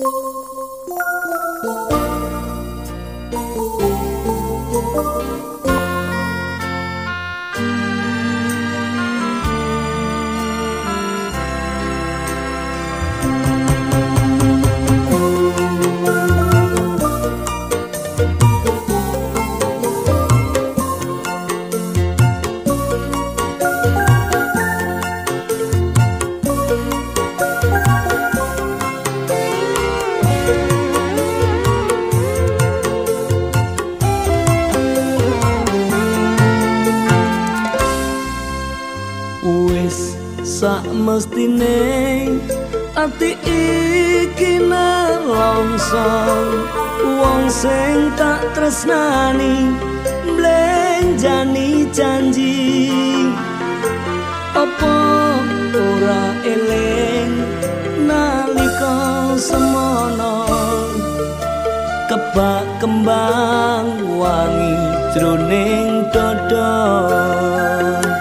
Música ati iki nalongso wong sing tak tresnani blenjani janji. Apa ora eling nalika semono? Kebak kembang wangi jroning dodong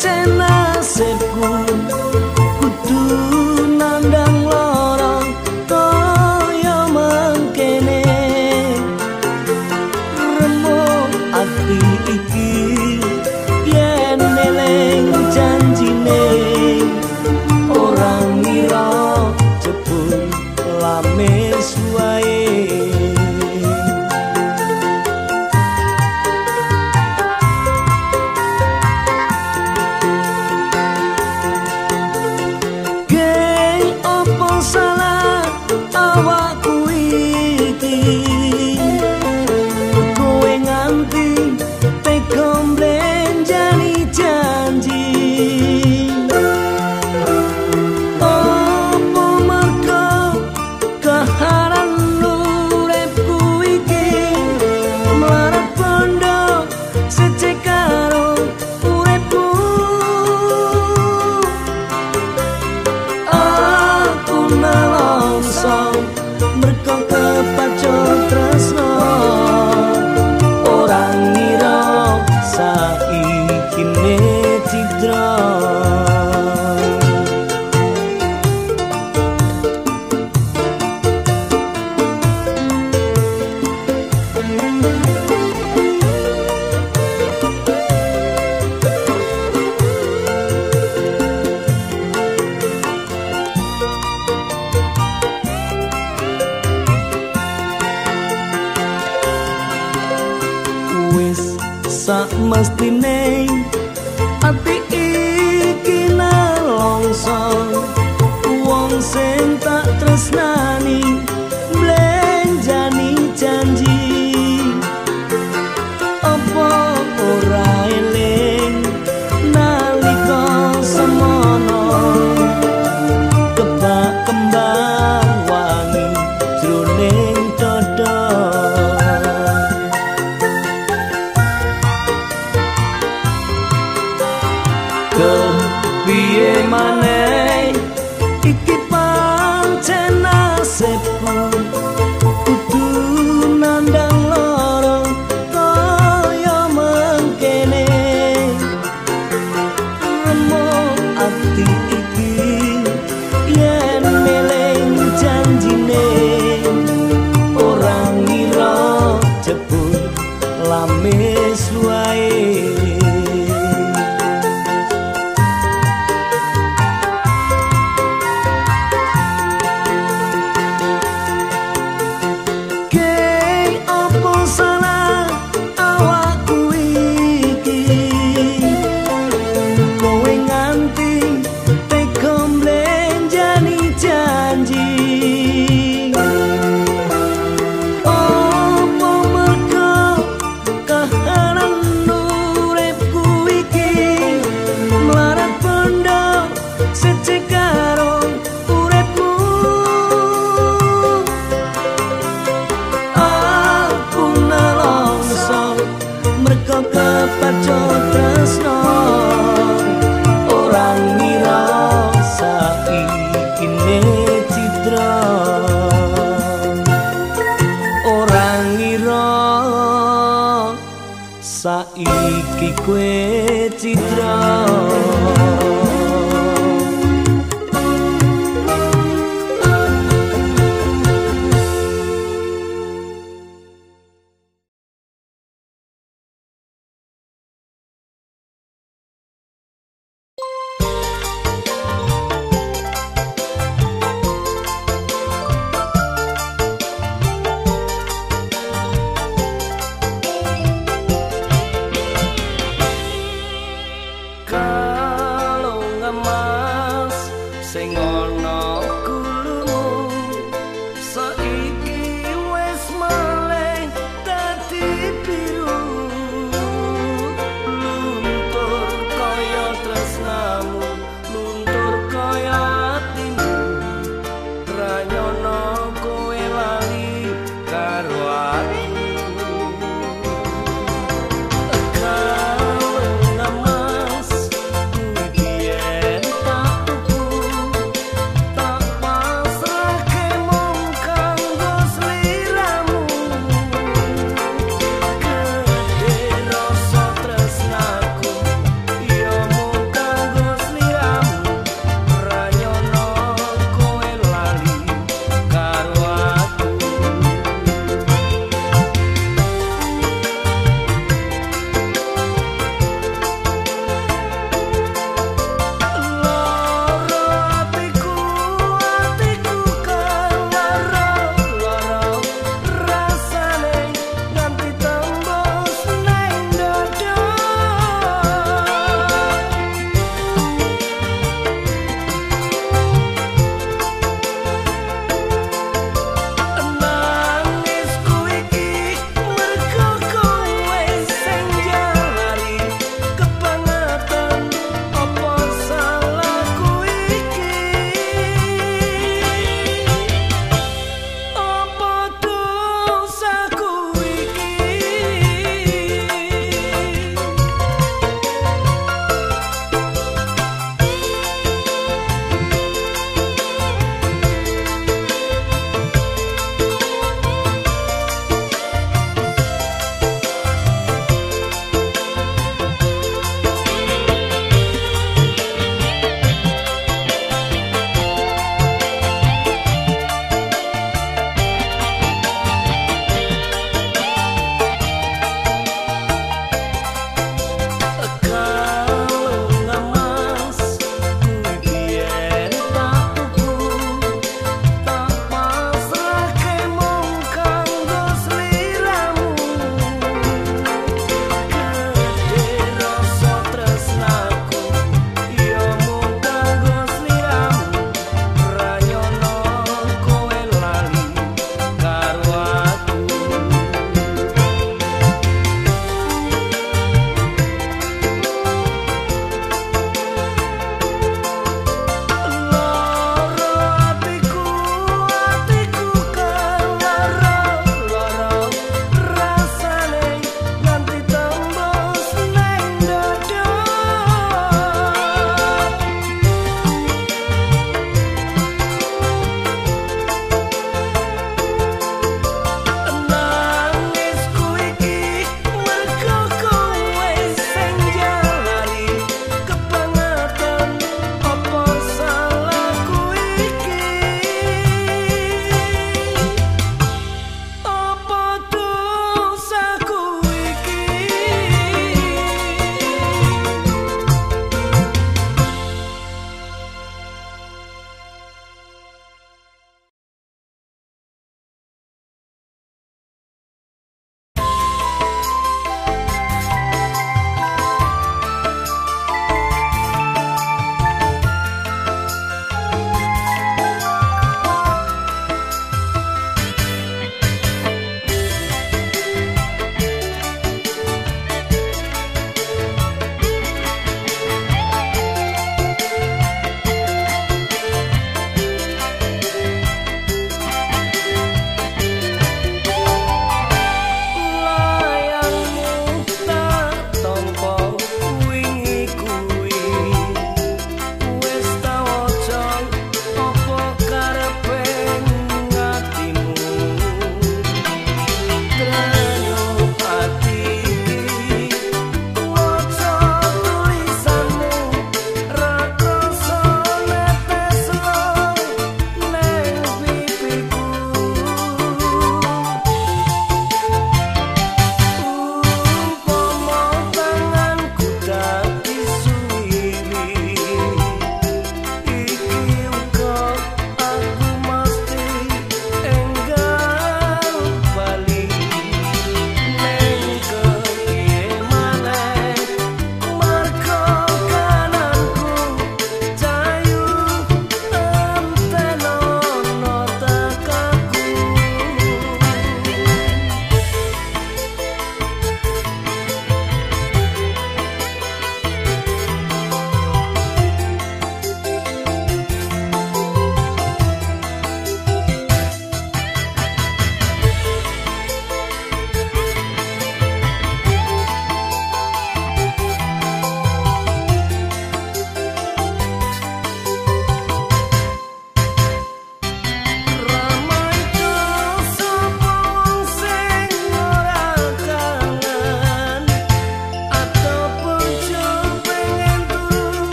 pancen nasibku kudu mestine ati iki nalongso wong sing tak tresnani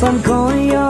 I'm going on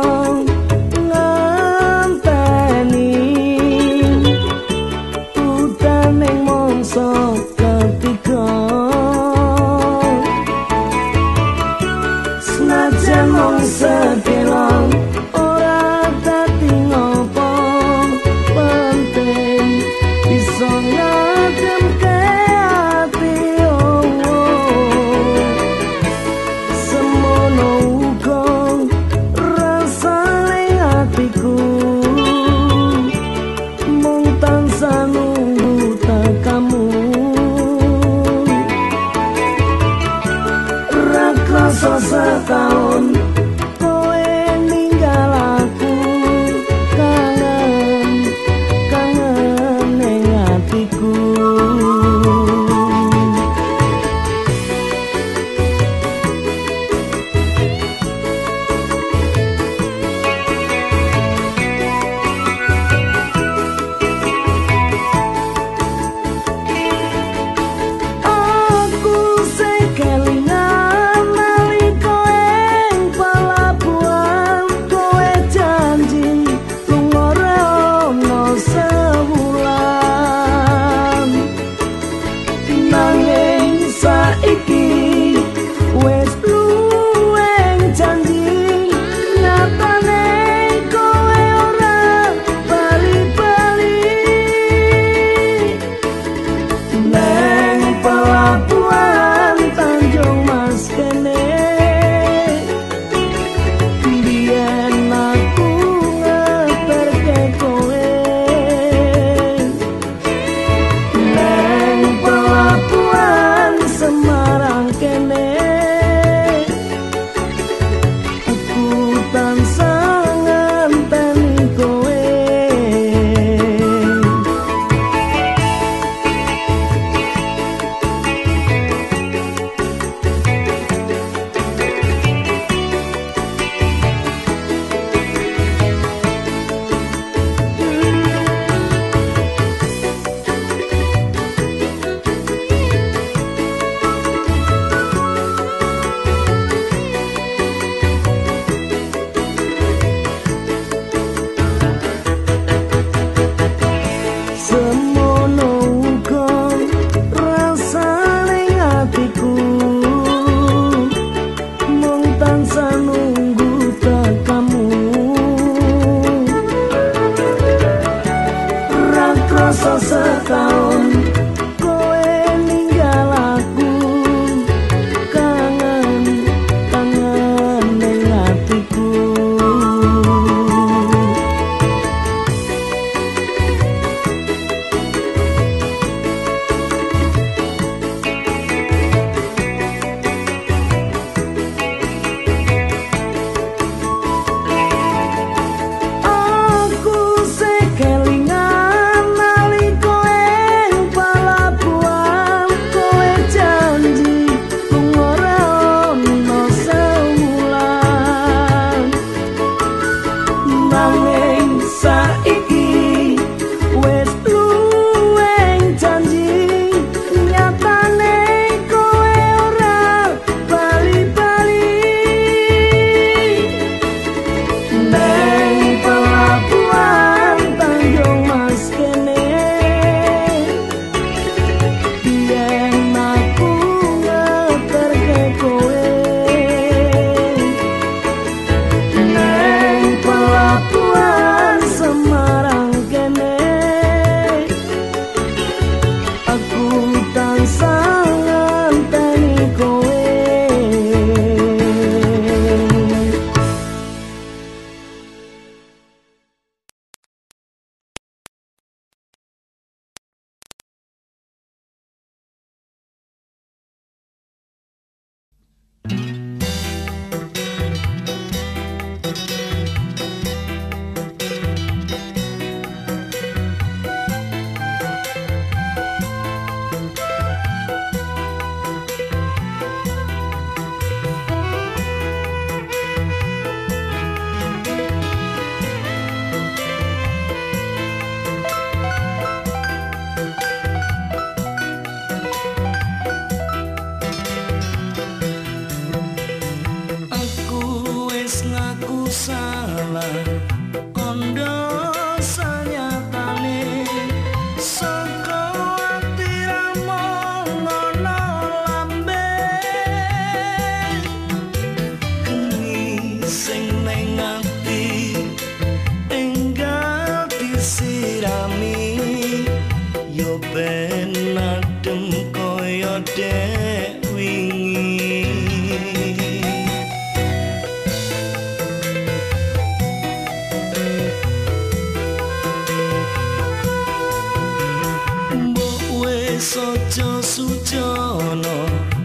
sojo sujono